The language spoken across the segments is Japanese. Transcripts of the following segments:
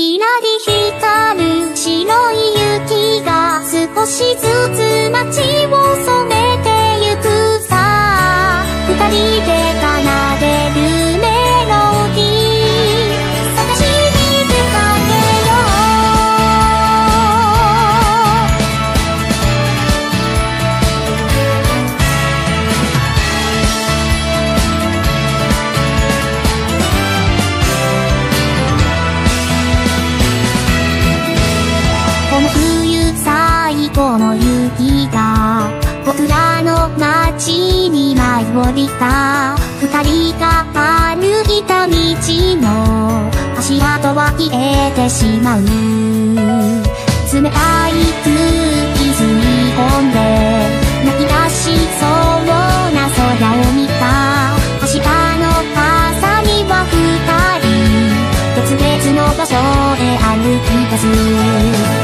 きらり光る白い雪が少しずつ街を染めこの雪が僕らの街に舞い降りた二人が歩いた道の足跡は消えてしまう冷たい空気吸い込んで泣き出しそうな空を見た明日の朝には二人別々の場所へ歩き出す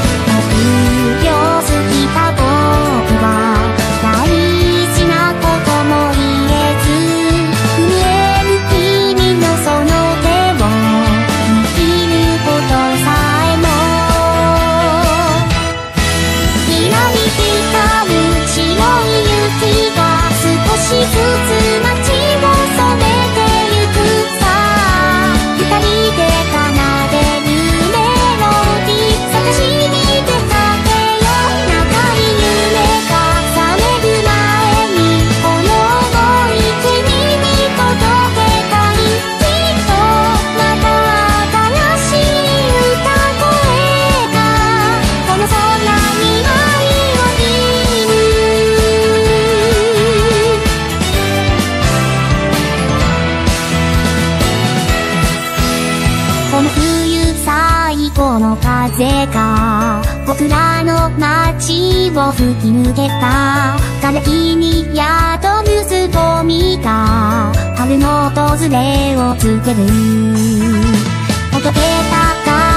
この冬最高の風が僕らの街を吹き抜けた枯れ木に宿る凄みが春の訪れを告げる届けたか